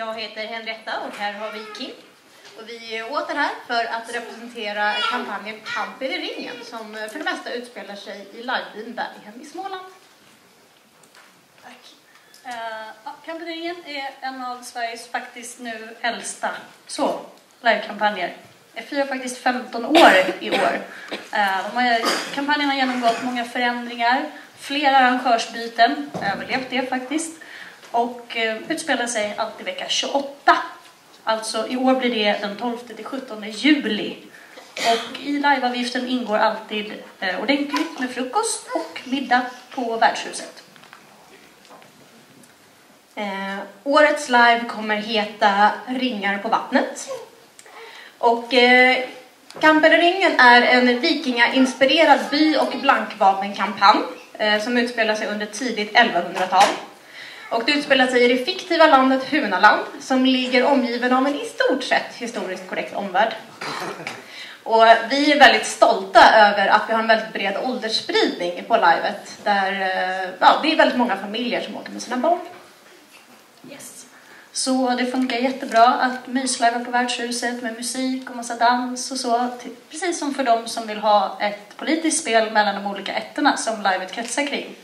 Jag heter Henrietta och här har vi Kim. Och vi är åter här för att representera kampanjen Kampen i ringen som för det mesta utspelar sig i livebyn Berghem i Småland. Tack. Eh, uh, Kampen i ringen är en av Sveriges faktiskt nu äldsta så, livekampanjer. Jag firar faktiskt 15 år i år. Uh, har, kampanjen har genomgått många förändringar, flera arrangörsbyten, överlevt det faktiskt och eh, utspelar sig alltid vecka 28. Alltså i år blir det den 12 till 17 juli. Och i liveavgiften ingår alltid eh, ordentligt med frukost och middag på värdshuset. Eh, årets live kommer heta Ringar på vattnet. Och eh, Kampen i ringen är en vikingainspirerad by och blankvapenkampanj eh, som utspelar sig under tidigt 1100-tal. Och det utspelar sig i det fiktiva landet Hunaland som ligger omgiven av en i stort sett historiskt korrekt omvärld. Och vi är väldigt stolta över att vi har en väldigt bred åldersspridning på livet där eh, ja, det är väldigt många familjer som åker med sina barn. Yes. Så det funkar jättebra att myslajva på värdshuset med musik och massa dans och så. Precis som för de som vill ha ett politiskt spel mellan de olika ettorna som livet kretsar kring.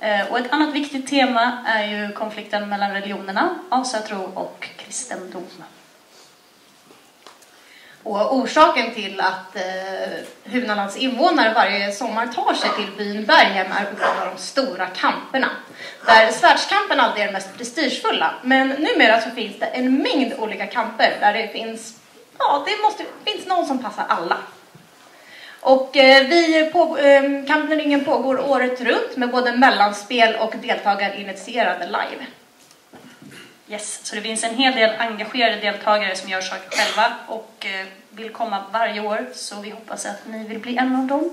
Eh, och ett annat viktigt tema är ju konflikten mellan religionerna, asatro och kristendom. Och orsaken till att eh, Hunalands invånare varje sommar tar sig till byn Berghem är på grund av de stora kamperna. Där svärdskampen alltid är den mest prestigefulla. Men numera så finns det en mängd olika kamper där det finns, ja, det måste, finns någon som passar alla. Och eh, vi på, eh, pågår året runt med både mellanspel och deltagarinitierade live. Yes, så det finns en hel del engagerade deltagare som gör saker själva och eh, vill komma varje år, så vi hoppas att ni vill bli en av dem.